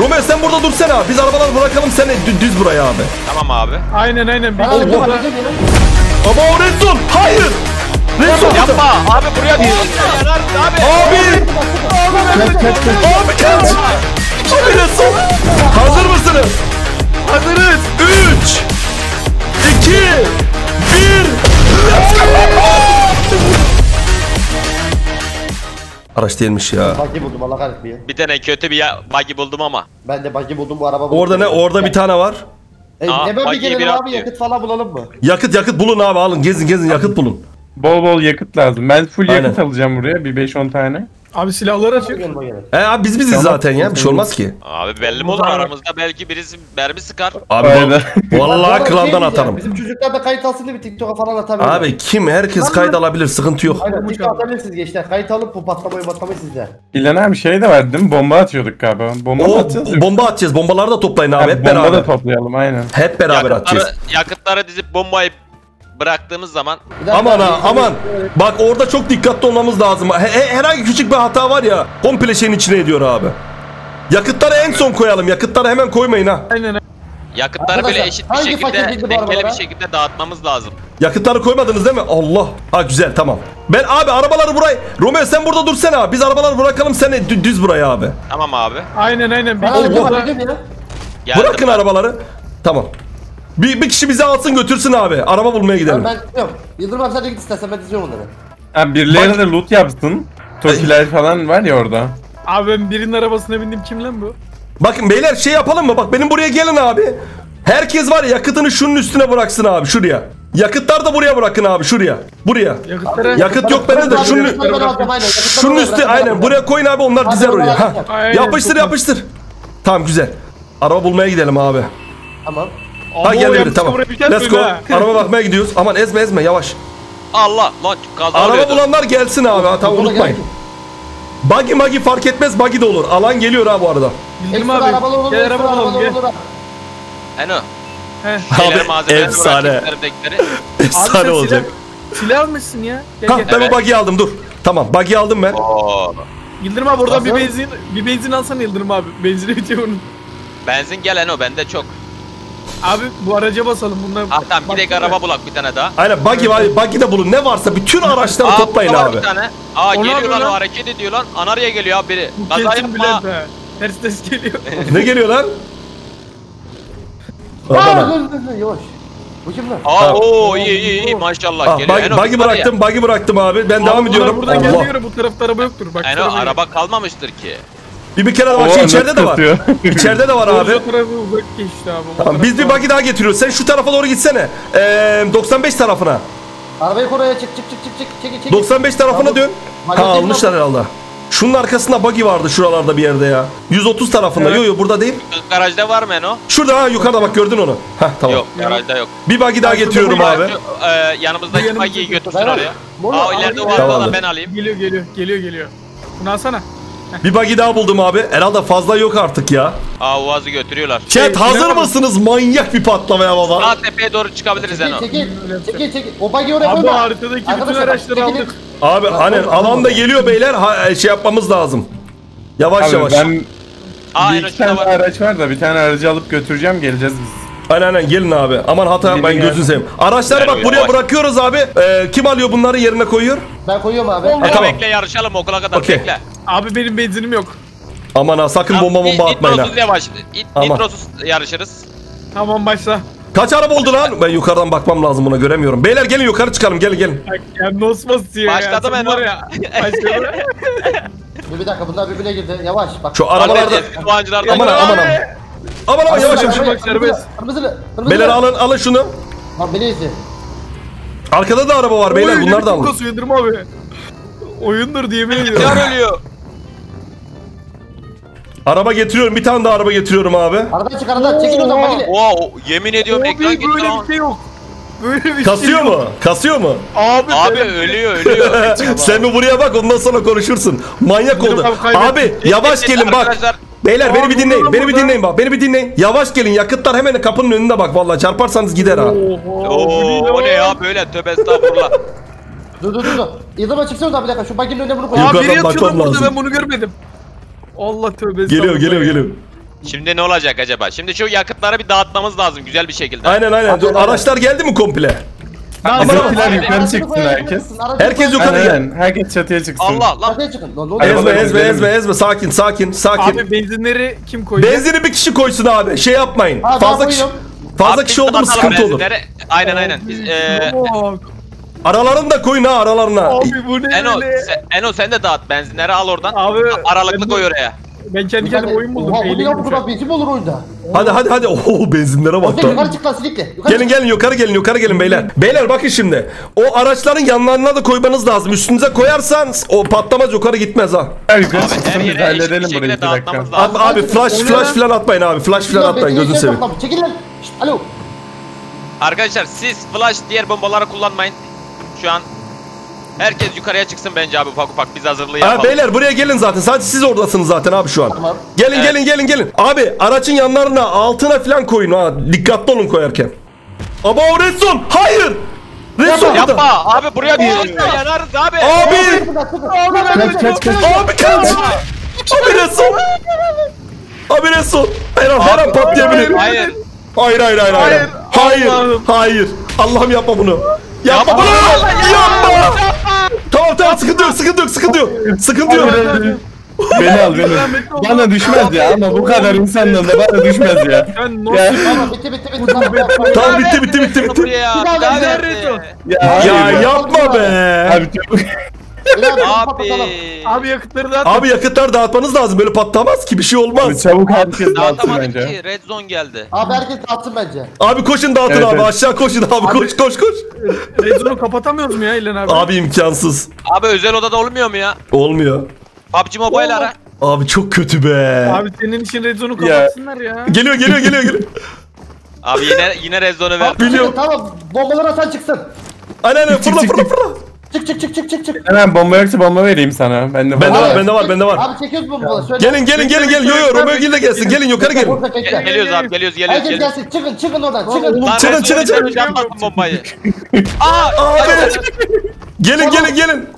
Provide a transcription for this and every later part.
Romeo sen burada dursana. Biz arabaları bırakalım sen de dü- düz buraya abi. Tamam abi. Aynen aynen. Bir burada. bakacağım ya. Ama o Red Zone. Hayır. Red Zone. Yapma. Abi buraya düşürsen yanarsın abi. Abi. Abi kaç. Abi Red Zone. Hazır mısınız? Hazırız. 3 2 1 Araç değilmiş ya. Buggy buldum Allah kahretmiyor. Bir tane kötü bir ya- buggy buldum ama. Ben de buggy buldum bu araba buldum. Orada ne? Orada bir tane var. E, Aa, hemen bir buggy'yi gelelim bir abi atıyor. yakıt falan bulalım mı? Yakıt yakıt bulun abi alın gezin gezin yakıt bulun. Bol bol yakıt lazım. Ben full Aynen. yakıt alacağım buraya. Bir 5-10 tane. Abi silahları açık. Yanıma gelin. E abi biz biziz zaten ya bir şey olmaz ki. Abi belli mi olur aramızda belki birisi mermi sıkar. Abi Aynen. bu- vallahi şey klandan diyeceğim, atarım. Bizim çocuklar da kayıt alsın diye bir TikTok'a falan atabilir. Abi kim herkes kayıt alabilir sıkıntı yok. Aynen TikTok atabilirsiniz gençler. Kayıt alıp bu patlamayı patlamayı sizde. İlan abi şey de var değil mi? Bomba atıyorduk galiba. Bomba mı O atacağız? bomba atacağız. Bombaları da toplayın abi hep bomba da beraber. toplayalım aynen. Hep beraber atacağız. Yakıtları dizip bombayı bıraktığımız zaman Aman ha aman. Bak orada çok dikkatli olmamız lazım. He- he- herhangi küçük bir hata var ya komple şeyin içine ediyor abi. Yakıtları en son koyalım. Yakıtları hemen koymayın ha. Yakıtları böyle Arkadaşlar, eşit bir hangi fakir şekilde bildi bu dengeli bir arabalara? şekilde dağıtmamız lazım. Yakıtları koymadınız değil mi? Allah. Ha güzel tamam. Ben abi arabaları buraya. Romeo sen burada dursana abi. Biz arabaları bırakalım sen de dü- düz buraya abi. Tamam abi. Aynen aynen. Bir Bana bakacağım ya. Geldim Bırakın arabaları. Tamam. Bir, bir kişi bizi alsın götürsün abi. Araba bulmaya gidelim. Ben gidiyorum. Yıldırım abi sen de git istersen ben izliyorum onları. Ha birileri de loot yapsın. Tokiler falan var ya orada. Abi ben birinin arabasına bindim. Kim lan bu? Bakın beyler şey yapalım mı? Bak benim buraya gelin abi. Herkes var ya yakıtını şunun üstüne bıraksın abi şuraya. Yakıtlar da buraya bırakın abi şuraya. Buraya. Yakıtlara. Yakıt yok bende de Ben- şunun ben- ben- alacağım, aynen. Yakıtları şunun üstü aynen buraya koyun abi onlar Hadi dizer oraya. Ha. Aynen, Yapıştır yapıştır. Tamam güzel. Araba bulmaya gidelim abi. Tamam. Ha gel tamam. Let's go. Araba bakmaya gidiyoruz. Aman ezme ezme yavaş. Allah lan kaza Araba bulanlar gelsin abi. Ha, tamam unutmayın. Buggy magi fark etmez buggy de olur. Alan geliyor ha bu arada. Bildim abi. olur, Gel araba bulalım gel. olur. Eno. Abi, efsane. Efsane olacak. silah, almışsın ya. Gel Ha gel. ben Evet. bu buggy'i aldım dur. Tamam buggy'i aldım ben. Oo. Yıldırım abi oradan bir benzin bir benzin alsana Yıldırım abi. Benzin bitiyor onun. Benzin gel Eno bende çok. Abi bu araca basalım bunlar. Ah tamam gidelim araba bulak bir tane daha. Aynen buggy var. Buggy de bulun. Ne varsa bütün araçları Aa toplayın abi. bir tane. Aa Onu geliyor lan o hareket ediyor lan. Anarya geliyor abi biri. Bu Kaza kesin yapma. Ters ters geliyor. Ne geliyor lan? Aa, Aman ha. dur, dur, dur, Yavaş. Bu kim lan? Aa Ha. oo iyi iyi iyi maşallah Ah, geliyor. buggy, bıraktım, buggy bıraktım abi. Ben devam Abi ediyorum. Buradan geldiğine göre bu tarafta araba yoktur. Bak. Bak. araba kalmamıştır ki. Bir bir kere de. Oo, Şey, içeride de var. İçeride de var abi. O Tamam, biz bir buggy daha getiriyoruz. Sen şu tarafa doğru gitsene. Ee, 95 tarafına. Arabayı oraya çık çık çık çık çık çek çek. 95 tarafına dön. Ha almışlar herhalde. Şunun arkasında buggy vardı şuralarda bir yerde ya. 130 tarafında. Evet. Yo yo burada değil. Garajda var mı Eno? Şurada ha yukarıda bak gördün onu. Hah tamam. Yok garajda yok. Bir buggy daha getiriyorum abi. Şu, e, yanımızdaki Bu yanımızdaki- bagiyi götürsün oraya. Aa ileride var valla ben alayım. Geliyor geliyor geliyor geliyor. Bunu alsana. Bir buggy daha buldum abi. Herhalde fazla yok artık ya. Aa Uaz'ı götürüyorlar. Chat hazır mısınız? Manyak bir patlamaya baba. Sağ tepeye doğru çıkabiliriz Eno. Çekil çekil çekil. O bug'i oraya Abi koyma. haritadaki bütün Arkadaşlar, araçları çekilin. aldık. Abi hani alan da geliyor beyler. Ha, şey yapmamız lazım. Yavaş Abi yavaş. ben Aa bir Eno iki şurada tane var. araç var da bir tane aracı alıp götüreceğim geleceğiz biz. Aynen aynen gelin abi. Aman hata yapmayın Gelin gözünü yani. seveyim. Araçları bak Gel, buraya yavaş. bırakıyoruz abi. Ee, kim alıyor bunları yerine koyuyor? Ben koyuyorum abi. Eno tamam. bekle yarışalım okula kadar Okey. bekle. Abi benim benzinim yok. Aman ha sakın bomba bomba atmayın ha. Nitrosuz yavaş. Nit- Aman. Nitrosuz yarışırız. Tamam başla. Kaç araba oldu lan? Ben yukarıdan bakmam lazım buna göremiyorum. Beyler gelin yukarı çıkalım gelin gelin. Bak ya. Başladı ben var o. ya. Başladı. Dur bir dakika bunlar birbirine girdi. Yavaş bak. Şu arabalarda... Eski Doğancılardan Aman ha, aman ha. Aman aman yavaş yavaş. Bak, serbest. Kırmızılı. Kırmızılı. Beyler alın alın şunu. Lan beni izle. Arkada da araba var beyler Oy, bunlar da alın. kasıyor Yıldırım abi. Oyundur diye yemin ediyorum. Yar ölüyor. Araba getiriyorum bir tane daha araba getiriyorum abi. Aradan çık aradan. Çekil oradan bug'ini. Oo yemin ediyorum ekran Abi gitti böyle lan. bir şey yok. Böyle bir Kasıyor şey yok. mu? Kasıyor mu? Abi, Abi sen- ölüyor ölüyor. Sen bir buraya bak ondan sonra konuşursun. Manyak Yıldırım oldu. abi yavaş gelin bak. Arkadaşlar Beyler beni Abi bir dinleyin. burada, Beni bir burada. dinleyin bak. Beni bir dinleyin. Yavaş gelin. Yakıtlar hemen kapının önünde bak. Vallahi çarparsanız gider ha. Oo, bu o ne ya böyle tövbe estağfurullah. Dur dur dur dur. Yıldırım çıksana bir dakika. Şu bug'inin önüne bunu koy. Yok. Abi biri Yukarıdan yatıyor lan burada lazım. ben bunu görmedim. Allah tövbe Geliyor estağfurullah geliyor ya. geliyor. Şimdi ne olacak acaba? Şimdi şu yakıtları bir dağıtmamız lazım güzel bir şekilde. Aynen aynen. Dur, araçlar geldi mi komple? Bizimkiler Abi, yukarı Aracını koyabilir herkes. Herkes yukarı gel. aynen. Herkes çatıya çıksın. Allah lan. Çatıya çıkın. Lan, lan, Hayır, Ezme ezme gidelim. ezme ezme. Sakin sakin sakin. Abi benzinleri kim koyuyor? Benzini bir kişi koysun abi. Şey yapmayın. Abi, Fazla kişi koyuyorum. fazla Abi kişi biz oldu mu dağıtalım sıkıntı olur. Aynen aynen. Biz, eee. Aralarını da koyun ha aralarına. Abi bu ne Eno, öyle? sen, Eno sen de dağıt benzinleri al oradan. Abi Aralıklı ben- koy oraya. Ben kendi kendime oyun buldum. Oha bu ne eğlendim bu şu kadar an. benzin mi olur oyunda? Hadi hadi hadi. Oo benzinlere bak lan. yukarı çık lan silikle. Yukarı Gelin çık. gelin yukarı gelin yukarı gelin beyler. Beyler bakın şimdi. O araçların yanlarına da koymanız lazım. Üstünüze koyarsan o patlamaz yukarı gitmez ha. Her yukarı Abi çıksın her biz yere eşit halledelim bir burayı şekilde dağıtmamız lazım. Abi, abi flash flash falan atmayın abi. Flash falan atmayın Benzin gözünü seveyim. Çekil lan. Şşt, alo. Arkadaşlar siz flash diğer bombaları kullanmayın. Şu an herkes yukarıya çıksın bence abi ufak ufak biz hazırlığı Ha, yapalım. beyler buraya gelin zaten. Sadece siz oradasınız zaten abi şu an. Tamam. Gelin Evet. gelin gelin gelin. Abi aracın yanlarına altına falan koyun ha. Dikkatli olun koyarken. Ama o Redson. Hayır. Redson burada. Yapma abi buraya bir şey yanarız abi. Abi. Kaç kaç kaç. Abi kaç. Abi Redson. Abi Redson. Her an, her an patlayabilir. Hayır. Hayır hayır hayır hayır. Hayır. Hayır. Allah'ım yapma bunu. Yapma bunu. Yapma. Tamam tamam sıkıntı yok sıkıntı yok sıkıntı yok. Sıkıntı yok. Beni al beni. Bana düşmez ya ama bu kadar insanla da bana düşmez ya. Ben nasıl... Ya, Tamam bitti bitti bitti. Tamam, tamam. Tamam bitti bitti bitti bitti. Ya, Ya yapma be. Abi bunu Abi. Abi yakıtları da Abi yakıtlar dağıtmanız lazım. Böyle patlamaz ki bir şey olmaz. çabuk herkes dağıtsın Dağıtamadık bence. ki red zone geldi. Abi herkes dağıtsın bence. Abi koşun dağıtın Evet, abi. evet. Aşağı koşun abi. Koş koş koş. Redzone'u kapatamıyoruz mu ya İlhan abi? Abi imkansız. Abi özel odada olmuyor mu ya? Olmuyor. PUBG Mobile ara. Abi çok kötü be. Abi senin için Redzone'u Ya. kapatsınlar ya. Geliyor geliyor geliyor geliyor. Abi yine yine red zone'u verdi. Biliyorum. Tamam bombalar atan çıksın. Aynen aynen fırla fırla fırla. Çık çık çık çık çık çık. Hemen bomba yoksa bomba vereyim sana. Ben de Bende var bende var bende var. Abi çekiyoruz bombaları. Söyle. Gelin gelin gelin gelin. Yo yo Romeo Gil de gelsin. Gelin yukarı gelin. Burada bekle. Gel- Geliyoruz abi geliyoruz geliyoruz. Herkes geliyoruz. gelsin. Çıkın çıkın oradan. Çıkın. Lan Çıkın, red çıkın, çıkın. tane yapmasın bombayı. Aa! Gelin gelin gelin.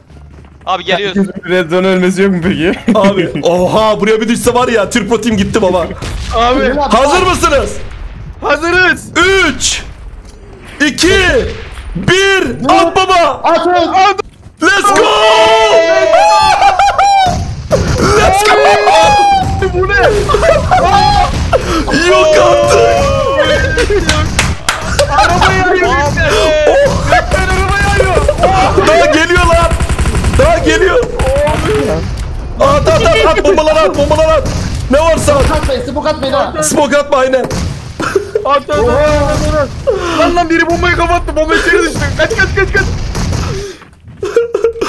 Abi geliyoruz. Red zone ölmesi yok mu peki? Abi oha buraya bir düşse var ya Türk Pro Team gitti baba. Abi, Hazır mısınız? hazırız. 3 2 1 At baba. Atın. Let's go! Let's go! Bu ne? Yok artık. Araba yanıyor. Gökten araba yanıyor. Daha geliyor lan. Daha geliyor. At at at at bombalar at bombalar at. Ne varsa at. Atmayın. Smoke atmayın ha. Smoke atma aynen. At at at, at at. Lan lan biri bombayı kapattı. Bomba içeri düştü. Kaç kaç kaç kaç.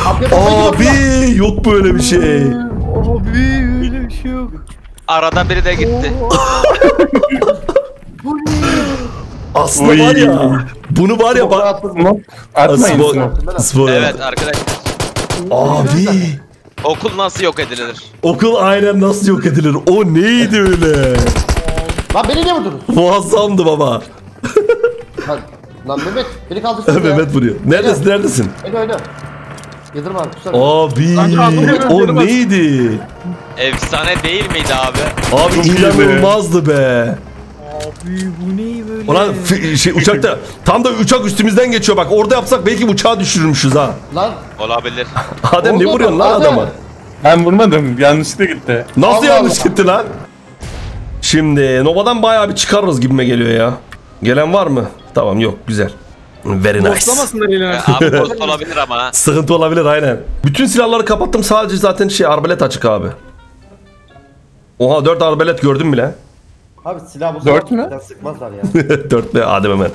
Abi Abi yok böyle bir şey. Abi öyle bir şey yok. Arada biri de gitti. Aslında Oy. var ya. Bunu var ya bak. Atmayın smoke. Smoke. Evet arkadaşlar. Abi. Okul nasıl yok edilir? Okul aynen nasıl yok edilir? O neydi öyle? Lan beni niye vurdunuz? Muazzamdı baba. Lan, lan Mehmet beni kaldırsana ya. Mehmet vuruyor. Neredesin neredesin? Öyle öyle. Yıldırım abi kusura. Abi o neydi? Efsane değil miydi abi? Abi Çok inanılmazdı be. Abi bu ne böyle? Ulan şey uçakta tam da uçak üstümüzden geçiyor bak orada yapsak belki uçağı düşürürmüşüz ha. Lan Olabilir. Adem ne Oldu, vuruyorsun lan adama? Ben vurmadım. Yanlışlıkla gitti. Nasıl Allah yanlış Allah. gitti lan? Şimdi Nova'dan bayağı bir çıkarırız gibime geliyor ya. Gelen var mı? Tamam yok güzel. Very nice. Boşlamasınlar İlhan abi. post olabilir ama ha. Sıkıntı olabilir aynen. Bütün silahları kapattım sadece zaten şey arbalet açık abi. Oha 4 arbalet gördüm bile. abi silah bu Dört mü? Sıkmazlar ya. 4 ne Adem hemen.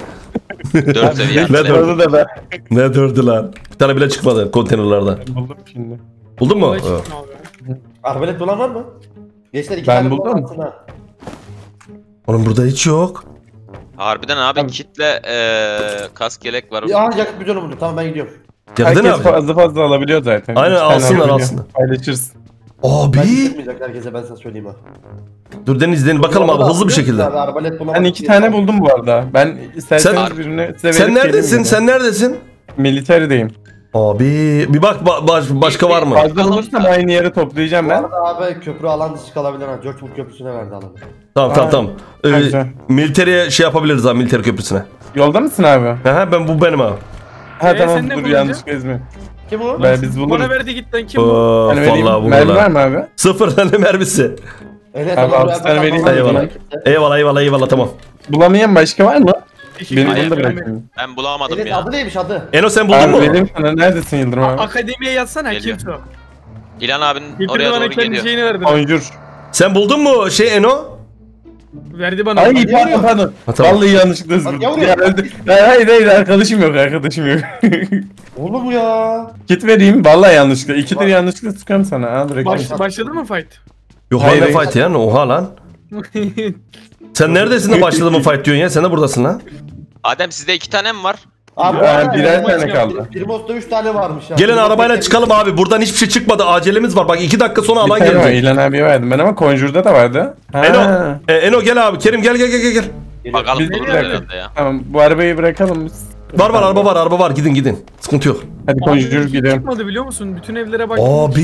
4 seviye. Ne dört? Orada da ben. Ne dördü lan? Bir tane bile çıkmadı konteynerlardan. Buldum şimdi. Buldun mu? Evet. Arbalet bulan var mı? Gençler iki Ben tane buldum. ha. Oğlum burada hiç yok. Harbiden abi kitle eee kask yelek var. Ya yakıt bir buldum. Tamam ben gidiyorum. Yakıtı ne Herkes fazla fazla alabiliyor zaten. Aynen, Üç tane alsınlar, alabiliyor. alsınlar. Paylaşırız. Ben Abi. herkese ben sana söyleyeyim ha. Dur Deniz Deniz bakalım abi hızlı bir şekilde. Abi, arbalet bulamadık Ben iki diye. tane buldum bu arada. Ben isterseniz Sen- birini size Sen neredesin? Sen neredesin? mi? Militerideyim. Abi bir bak ba- baş- başka var mı? Fazla bulursam aynı yere toplayacağım Bu ben. arada abi köprü alan dışı kalabilir ha. George Köprüsü'ne verdi alanı. Tamam tamam tamam. Ee, militariye şey yapabiliriz abi militer köprüsüne. Yolda mısın abi? Aha, ben bu benim abi. Ha Ee, tamam sen ne dur bulacaksın? yanlış gezme. Kim o? Ben biz buluruz. Bana verdi git lan kim bu? Of, Ben vereyim. vallahi bu Mermi var kadar. mı abi? Sıfır tane mermisi. Evet, Abi, buraya tane vereyim. Eyvallah. Eyvallah eyvallah eyvallah tamam. Bulamayan başka var mı? İki Beni bunu da bırakın. Ben bulamadım Evet ya. adı neymiş adı? Eno sen buldun Abi mu? vereyim sana. Neredesin Yıldırım abi? Akademiye yazsana Geliyor. kimse o. İlan abinin oraya bana doğru kendi geliyor. şeyini verdi. Sen buldun mu şey Eno? Verdi bana. Ay pardon pardon. Ha, tamam. Vallahi yanlışlıkla Bak, zıpladım. yavrum. Ya, öldü. Ya, hayır hayır arkadaşım yok arkadaşım yok. Oğlum ya. Kit vereyim vallahi yanlışlıkla. İkidir yanlışlıkla sıkarım sana. Ha. Baş, başladı mı fight? Yok Hayır, hayır hayır. fight ya oha lan. Sen neredesin de başladı mı fight diyorsun ya? Sen de buradasın lan. Adem sizde iki tane mi var? Abi, arada birer tane kaldı. Primos'ta 3 tane varmış ya. Gelin arabayla çıkalım abi. Buradan hiçbir şey çıkmadı. Acelemiz var. Bak iki dakika sonra Bir alan tane var. gelecek. İlan abiye verdim ben ama Conjure'da da vardı. Ha. Eno, e, Eno gel abi. Kerim gel gel gel gel. gel. Bakalım Biz- buluruz bir dakika. herhalde ya. Tamam bu arabayı bırakalım biz. Var var araba var araba var. Gidin gidin. Sıkıntı yok. Hadi Conjure gidelim. Çıkmadı biliyor musun? Bütün evlere baktım. Abi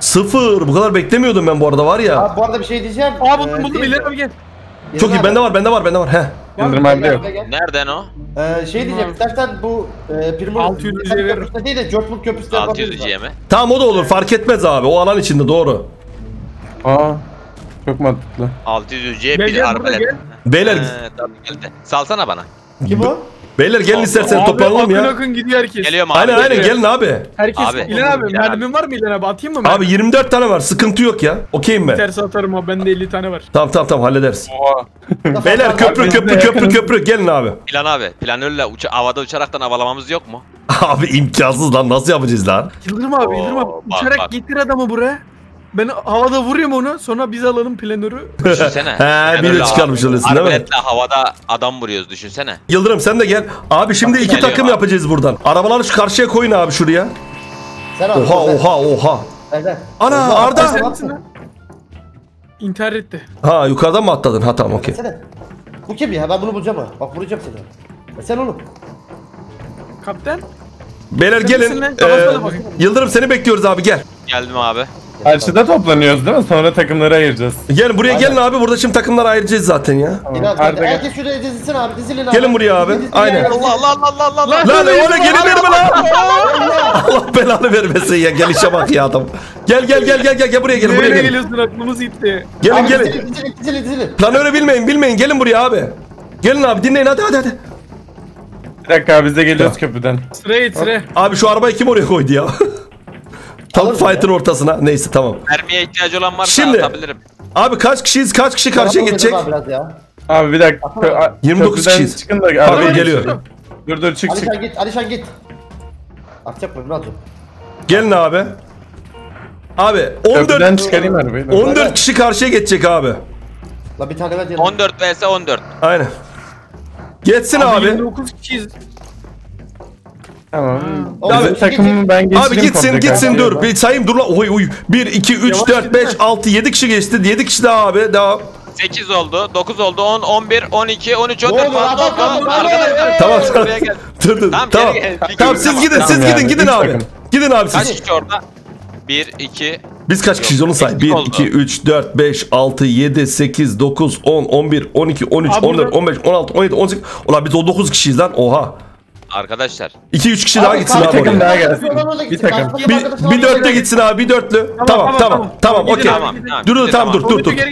sıfır. Bu kadar beklemiyordum ben bu arada var ya. Abi bu arada bir şey diyeceğim. Aa buldum Ee, buldum değil- abi gel. Çok iyi. Bende var bende var bende var. He. Yıldırım abi de yok. Nereden o? Ee, şey diyeceğim istersen bu e, Primos 600 liraya veririm. Köprüsü'ne değil de George Köprüsü'ne 600 yapabiliriz. GM. Tamam o da olur. Fark etmez abi. O alan içinde doğru. Aa. Çok mantıklı. 600 G Gel, bir gel, araba. burada gel. Beyler He, tamam geldi. Salsana bana. Kim o? Beyler gelin isterseniz Abi toplanalım akın ya. akın gidiyor herkes. Geliyorum abi. Aynen aynen gelin abi. Herkes. Abi. İlan abi abi. mermin var mı İlan abi? Atayım mı? Abi 24 tane var. Sıkıntı yok ya. Okeyim ben. Ters atarım abi bende 50 tane var. Tamam tamam tamam hallederiz. Oha. Beyler köprü köprü köprü köprü gelin abi. İlan abi planörle uça havada uçaraktan havalamamız yok mu? Abi imkansız lan nasıl yapacağız lan? Yıldırım abi Yıldırım abi. Oo, bak, Uçarak bak. getir adamı buraya. Ben havada vurayım onu sonra biz alalım planörü. Düşünsene. He bir de çıkarmış öylesin değil mi? Arbaletle havada adam vuruyoruz düşünsene. Yıldırım sen de gel. Abi şimdi iki takım abi. yapacağız buradan. Arabaları şu karşıya koyun abi şuraya. Sen abi. Oha oha oha. Sen Ana, Oha, Arda. sen Sen lan? İntihar etti. Ha yukarıdan mı atladın? Ha tamam okey. Sen Bu kim ya? Ben bunu bulacağım ha. Bak vuracağım seni. E sen oğlum. Kaptan. Beyler Sen gelin. misin lan? Ee, Kafasına. Yıldırım seni bekliyoruz abi gel. Geldim abi. Karşıda toplanıyoruz değil mi? Sonra takımlara ayıracağız. Gelin buraya gelin abi. Burada şimdi takımları ayıracağız zaten ya. Arda gel. Herkes şuraya dizilsin abi. Dizilin abi. Gelin buraya abi. Dizilin, Aynen. Allah Allah Allah Allah Allah. Lan öyle gelinir mi lan? Allah belanı vermesin ya. Gelişe bak ya adam. Gel gel gel gel gel gel buraya gelin buraya Nereye gelin. geliyorsun aklımız gitti. Gelin Abi gelin. Dizilin dizilin dizilin dizilin. Planörü bilmeyin bilmeyin gelin buraya abi. Gelin abi dinleyin hadi hadi hadi. Bir dakika biz de geliyoruz köprüden. Sıraya sıra. Abi şu arabayı kim oraya koydu ya? Alırım fighter ortasına. Neyse tamam. Mermiye ihtiyacı olan varsa Şimdi- atabilirim. Abi kaç kişiyiz? Kaç kişi karşıya geçecek? Biraz ya. Abi bir dakika. Kö- a- 29 köprüden kişiyiz. Çıkın da Abi arabayı geliyor. Dur dur çık çık. Alişan git. Alişan git. Atacak mı? Alacağım? Gelin abi. Abi Köprüden 14 çıkarayım arabayı. da. 14 kişi karşıya geçecek abi. La bir tane ver diyelim. 14 vs 14. Aynen. Geçsin abi. 29 kişiyiz. Tamam. Abi, takımımı ben geçireyim. Abi gitsin gitsin dur. Bir sayayım dur lan. Oy oy. 1 2 3 Yavaş 4 gidin 5 ha. 6 7 kişi geçti. 7 kişi daha abi. Devam. 8 oldu, 9 oldu, 10, 11, 12, 13, 14 oldu? fazla oldu. Adam, adam, Arkadaşlar Tamam tamam. buraya gel. Dur dur. Tamam, Tamam. geri. Tamam siz gidin siz Tamam gidin yani, gidin abi. Gidin abi Kaç siz. kişi orada? 1, 2, Biz kaç kişiyiz onu say. Eksik 1 oldu. 2 3 4 5 6 7 8 9 10 11 12 13 Abi 14 burada- 15 16 17 18 Ulan biz 19 kişiyiz lan. Oha. Arkadaşlar. 2 3 kişi daha gitsin abi takım oraya. daha gelsin. Bir takım. Bir, bir dörtlü gitsin abi bir dörtlü. Tamam tamam tamam okey. abi. Tamam, tamam. Dur tamam dur dur dur. He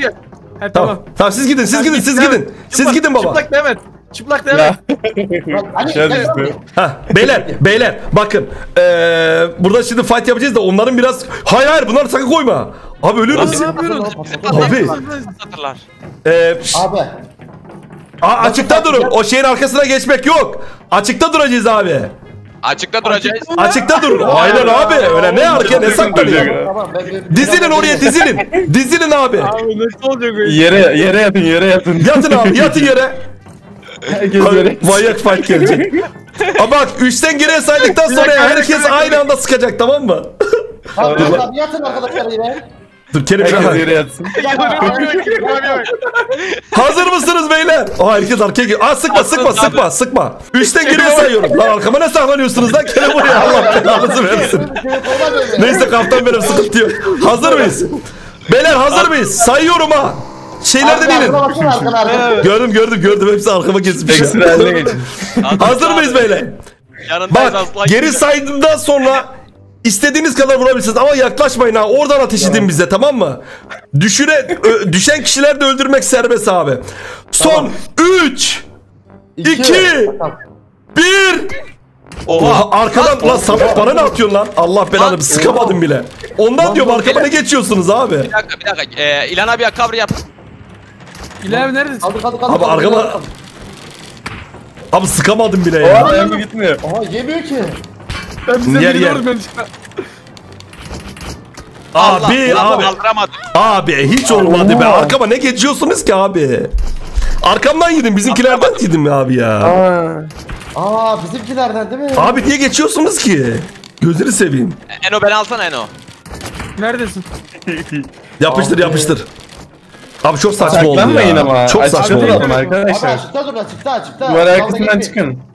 Tamam. tamam. Tamam siz gidin siz gidin siz gidin. et. Siz Çıplak- gidin baba. Çıplak devam et. Çıplak devam Ya. et. Hadi Şöyle gel, istiyor. Ha beyler beyler bakın eee burada şimdi fight yapacağız da onların biraz hayır hayır bunları sakın koyma. Abi ölürüz. Ne yapıyoruz? Abi. Satırlar. Eee şşt, Abi. Aa, açıkta durun. O şeyin arkasına geçmek yok. Açıkta duracağız abi. Açıkta duracağız. Açıkta durun. Aynen abi. Öyle ne arkaya ne saklanıyor. Tamam ben bir- Dizilin oraya dizilin. Dizilin abi. Abi nasıl olacak öyle? Yere yere yatın yere yatın. Yatın abi yatın yere. Herkes yere. manyak fight gelecek. Ama bak üçten geriye saydıktan sonra herkes aynı anda sıkacak tamam mı? Abi, abi yatın arkadaşlar yine. Dur Kerim Herkes bir- yere yatsın. Hazır mısınız beyler? Aa herkes arkaya geliyor. Aa sıkma sıkma sıkma sıkma. Üçten geriye sayıyorum. Lan arkama ne saklanıyorsunuz lan? Kerim buraya Allah belanızı versin. Neyse kaptan benim sıkıntı yok. Hazır mıyız? Beyler hazır mıyız? Sayıyorum ha. Şeylerde arkana. Gördüm gördüm gördüm hepsi arkama kesmiş. Ekstra haline geçin. Hazır mıyız beyler? Bak aslan geri saydığımdan sonra istediğiniz kadar vurabilirsiniz ama yaklaşmayın ha. Oradan ateş edin bize tamam mı? Düşüre ö- düşen kişiler de öldürmek serbest abi. Son 3 İki. Bir. Oha arkadan lan Samet bana ne atıyorsun lan? Allah belanı sıkamadım bile. Ondan diyorum arkama ne geçiyorsunuz abi? Bir dakika bir dakika. Ee, İlhan abi cover yap. İlhan neredesin? Kaldır kaldır kaldır. Abi kaldır, arkama. Abi sıkamadım bile O ya. ayağımı gitmiyor. Aha yemiyor ki. Ben bize Yer, yer. Abi Allah, abi Kaldıramadım. abi hiç olmadı be. Arkama ne geçiyorsunuz ki abi? Arkamdan gidin bizimkilerden be abi ya. Aa bizimkilerden değil mi? Abi niye geçiyorsunuz ki? Gözünü seveyim. Eno ben alsana Eno. Neredesin? Yapıştır Abi. yapıştır. Abi çok saçma oldu ya. ama. Çok saçma oldu. duralım Abi arkadaşlar. açıkta dur açıkta açıkta. Duvar arkasından çıkın.